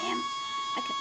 Damn. I could.